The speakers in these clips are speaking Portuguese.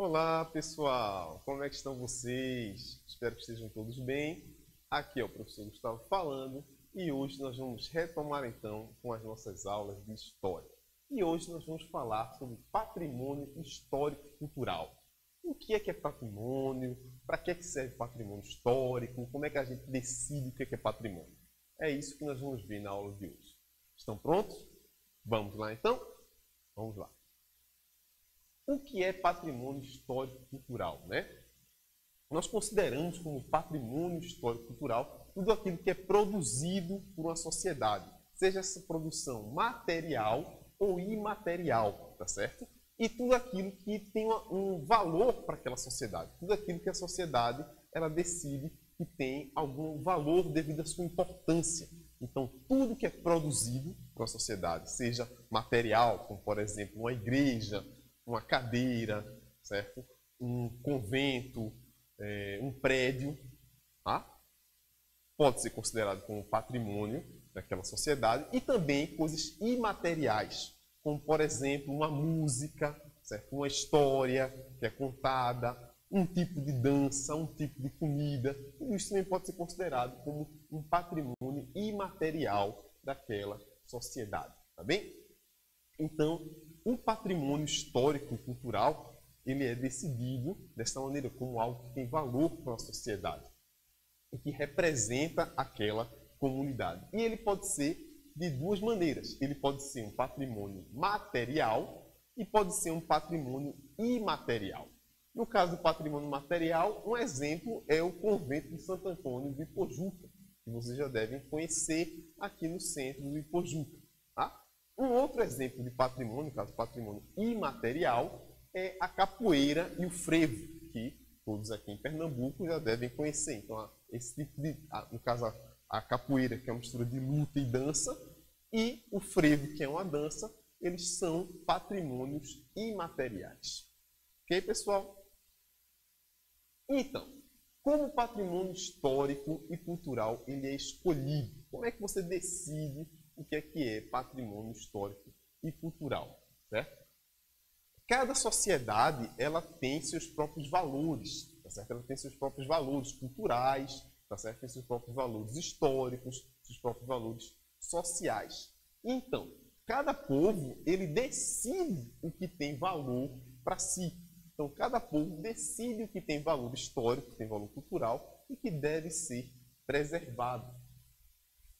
Olá, pessoal! Como é que estão vocês? Espero que estejam todos bem. Aqui é o professor Gustavo falando e hoje nós vamos retomar então com as nossas aulas de História. E hoje nós vamos falar sobre patrimônio histórico cultural. O que é que é patrimônio? Para que, é que serve patrimônio histórico? Como é que a gente decide o que é, que é patrimônio? É isso que nós vamos ver na aula de hoje. Estão prontos? Vamos lá então? Vamos lá. O que é patrimônio histórico-cultural? Né? Nós consideramos como patrimônio histórico-cultural tudo aquilo que é produzido por uma sociedade, seja essa produção material ou imaterial, tá certo? E tudo aquilo que tem um valor para aquela sociedade, tudo aquilo que a sociedade ela decide que tem algum valor devido à sua importância. Então, tudo que é produzido para a sociedade, seja material, como por exemplo uma igreja, uma cadeira, certo? um convento, é, um prédio, tá? pode ser considerado como patrimônio daquela sociedade e também coisas imateriais, como por exemplo uma música, certo? uma história que é contada, um tipo de dança, um tipo de comida, tudo isso também pode ser considerado como um patrimônio imaterial daquela sociedade, tá bem? Então, o patrimônio histórico e cultural ele é decidido dessa maneira como algo que tem valor para a sociedade e que representa aquela comunidade. E ele pode ser de duas maneiras. Ele pode ser um patrimônio material e pode ser um patrimônio imaterial. No caso do patrimônio material, um exemplo é o convento de Santo Antônio de Ipojuca, que vocês já devem conhecer aqui no centro do Ipojuca. Um outro exemplo de patrimônio, caso patrimônio imaterial, é a capoeira e o frevo, que todos aqui em Pernambuco já devem conhecer. Então, esse tipo de, no caso, a capoeira, que é uma mistura de luta e dança, e o frevo, que é uma dança, eles são patrimônios imateriais. Ok, pessoal? Então, como patrimônio histórico e cultural ele é escolhido? Como é que você decide o que é que é patrimônio histórico e cultural, certo? Cada sociedade ela tem seus próprios valores, tá certo? Ela tem seus próprios valores culturais, tá certo? Tem seus próprios valores históricos, seus próprios valores sociais. Então, cada povo ele decide o que tem valor para si. Então, cada povo decide o que tem valor histórico, que tem valor cultural e que deve ser preservado.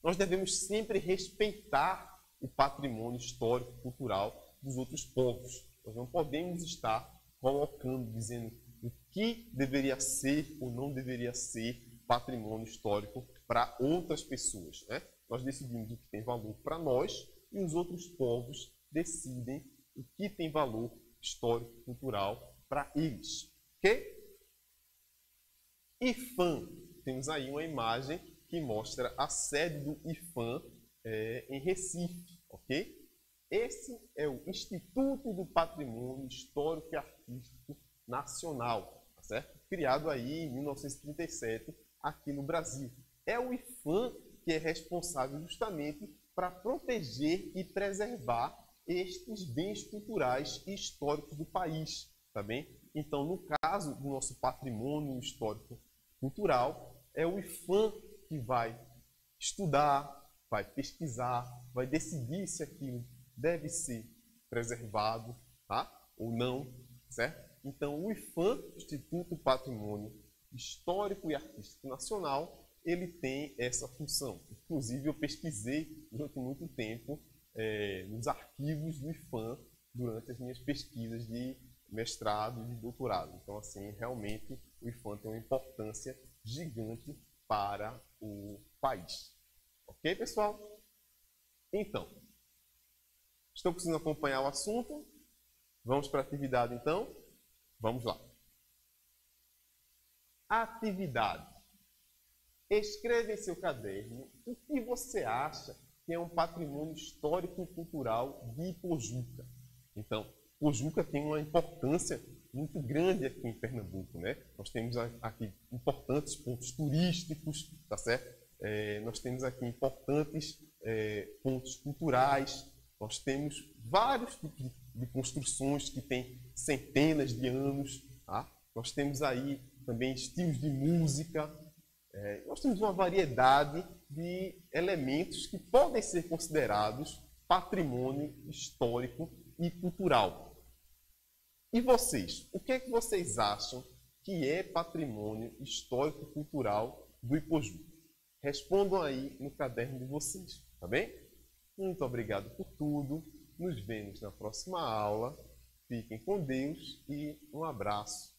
Nós devemos sempre respeitar o patrimônio histórico cultural dos outros povos. Nós não podemos estar colocando, dizendo o que deveria ser ou não deveria ser patrimônio histórico para outras pessoas. Né? Nós decidimos o que tem valor para nós e os outros povos decidem o que tem valor histórico cultural para eles. Ok? IFAM. Temos aí uma imagem que mostra a sede do IFAM é, em Recife, ok? Esse é o Instituto do Patrimônio Histórico e Artístico Nacional, tá certo? criado aí em 1937 aqui no Brasil. É o IFAM que é responsável justamente para proteger e preservar estes bens culturais e históricos do país, tá bem? Então, no caso do nosso patrimônio histórico cultural, é o IFAM que vai estudar, vai pesquisar, vai decidir se aquilo deve ser preservado tá? ou não, certo? Então, o IFAM, Instituto Patrimônio Histórico e Artístico Nacional, ele tem essa função. Inclusive, eu pesquisei durante muito tempo é, nos arquivos do IFAM durante as minhas pesquisas de mestrado e de doutorado. Então, assim, realmente o IFAM tem uma importância gigante para o país. Ok, pessoal? Então, estão conseguindo acompanhar o assunto? Vamos para a atividade, então? Vamos lá. Atividade. Escreva em seu caderno o que você acha que é um patrimônio histórico e cultural de Ipojuca. Então, Ipojuca tem uma importância muito grande aqui em Pernambuco, né? Nós temos aqui importantes pontos turísticos, tá certo? É, nós temos aqui importantes é, pontos culturais, nós temos vários tipos de construções que têm centenas de anos, Tá? Nós temos aí também estilos de música, é, nós temos uma variedade de elementos que podem ser considerados patrimônio histórico e cultural. E vocês? O que é que vocês acham que é patrimônio histórico e cultural do Ipoju? Respondam aí no caderno de vocês, tá bem? Muito obrigado por tudo. Nos vemos na próxima aula. Fiquem com Deus e um abraço.